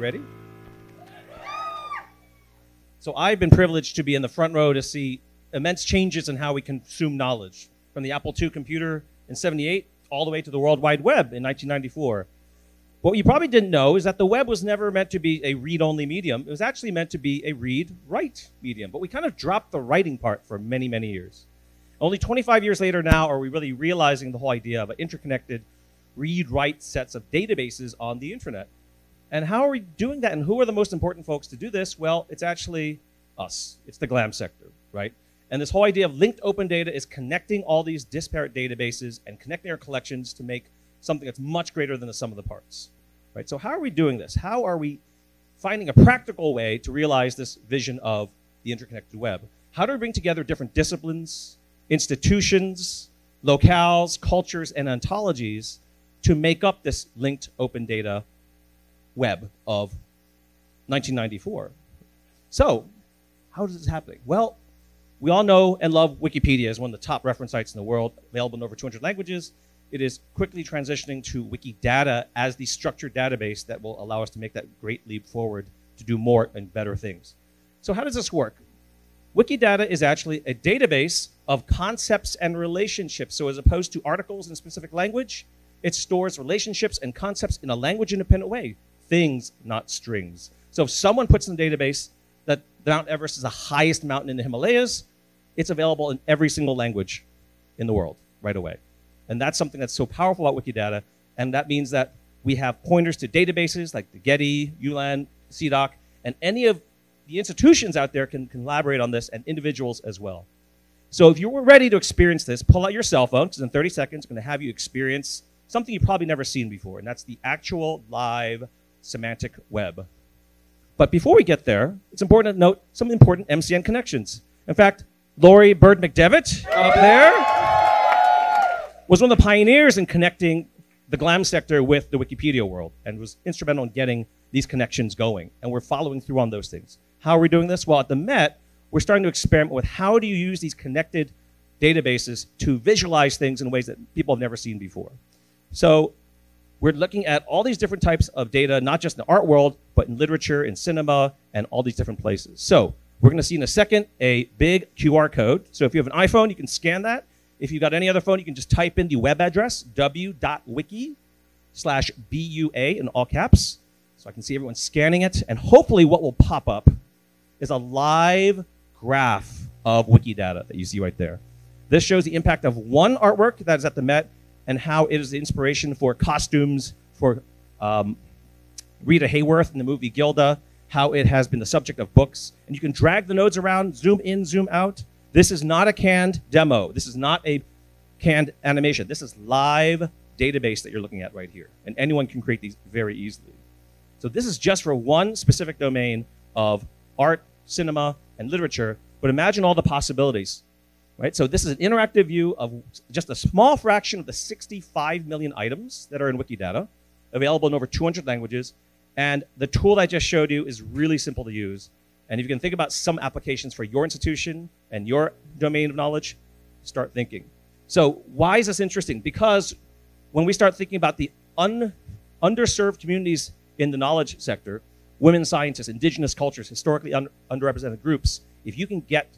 Ready? So I've been privileged to be in the front row to see immense changes in how we consume knowledge, from the Apple II computer in 78 all the way to the World Wide Web in 1994. What you probably didn't know is that the web was never meant to be a read-only medium. It was actually meant to be a read-write medium, but we kind of dropped the writing part for many, many years. Only 25 years later now are we really realizing the whole idea of an interconnected read-write sets of databases on the internet. And how are we doing that? And who are the most important folks to do this? Well, it's actually us. It's the GLAM sector, right? And this whole idea of linked open data is connecting all these disparate databases and connecting our collections to make something that's much greater than the sum of the parts, right? So how are we doing this? How are we finding a practical way to realize this vision of the interconnected web? How do we bring together different disciplines, institutions, locales, cultures, and ontologies to make up this linked open data web of 1994. So, how is this happening? Well, we all know and love Wikipedia as one of the top reference sites in the world, available in over 200 languages. It is quickly transitioning to Wikidata as the structured database that will allow us to make that great leap forward to do more and better things. So, how does this work? Wikidata is actually a database of concepts and relationships. So, as opposed to articles in specific language, it stores relationships and concepts in a language independent way things, not strings. So if someone puts in the database that Mount Everest is the highest mountain in the Himalayas, it's available in every single language in the world right away. And that's something that's so powerful about Wikidata. And that means that we have pointers to databases like the Getty, ULAN, CIDOC, and any of the institutions out there can collaborate on this and individuals as well. So if you're ready to experience this, pull out your cell phone because in 30 seconds, I'm going to have you experience something you've probably never seen before, and that's the actual live semantic web. But before we get there, it's important to note some important MCN connections. In fact, Laurie Bird McDevitt up there was one of the pioneers in connecting the GLAM sector with the Wikipedia world and was instrumental in getting these connections going. And we're following through on those things. How are we doing this? Well, at the Met, we're starting to experiment with how do you use these connected databases to visualize things in ways that people have never seen before. So we're looking at all these different types of data, not just in the art world, but in literature, in cinema, and all these different places. So we're going to see in a second a big QR code. So if you have an iPhone, you can scan that. If you've got any other phone, you can just type in the web address, w.wiki slash BUA in all caps. So I can see everyone scanning it. And hopefully what will pop up is a live graph of Wikidata that you see right there. This shows the impact of one artwork that is at the Met and how it is the inspiration for costumes for um, Rita Hayworth in the movie Gilda, how it has been the subject of books. And you can drag the nodes around, zoom in, zoom out. This is not a canned demo. This is not a canned animation. This is live database that you're looking at right here. And anyone can create these very easily. So this is just for one specific domain of art, cinema, and literature. But imagine all the possibilities right? So this is an interactive view of just a small fraction of the 65 million items that are in Wikidata, available in over 200 languages. And the tool I just showed you is really simple to use. And if you can think about some applications for your institution and your domain of knowledge, start thinking. So why is this interesting? Because when we start thinking about the un, underserved communities in the knowledge sector, women scientists, indigenous cultures, historically un, underrepresented groups, if you can get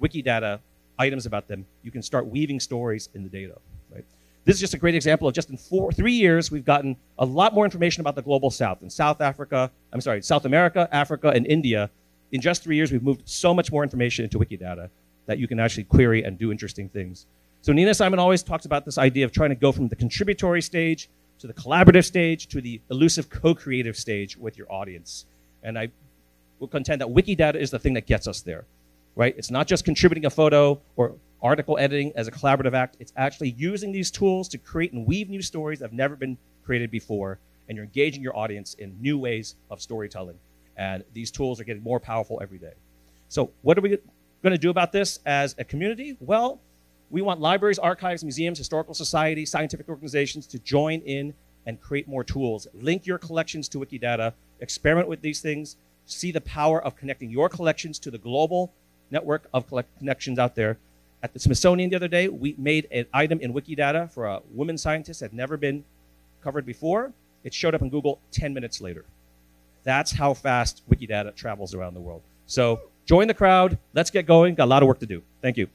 Wikidata items about them, you can start weaving stories in the data. Right? This is just a great example of just in four, three years, we've gotten a lot more information about the global south. In South Africa, I'm sorry, South America, Africa, and India, in just three years, we've moved so much more information into Wikidata that you can actually query and do interesting things. So Nina Simon always talks about this idea of trying to go from the contributory stage to the collaborative stage to the elusive co-creative stage with your audience. And I will contend that Wikidata is the thing that gets us there right? It's not just contributing a photo or article editing as a collaborative act. It's actually using these tools to create and weave new stories that have never been created before, and you're engaging your audience in new ways of storytelling. And these tools are getting more powerful every day. So, what are we going to do about this as a community? Well, we want libraries, archives, museums, historical societies, scientific organizations to join in and create more tools. Link your collections to Wikidata, experiment with these things, see the power of connecting your collections to the global network of connections out there. At the Smithsonian the other day, we made an item in Wikidata for a woman scientist that had never been covered before. It showed up in Google 10 minutes later. That's how fast Wikidata travels around the world. So join the crowd. Let's get going. Got a lot of work to do. Thank you.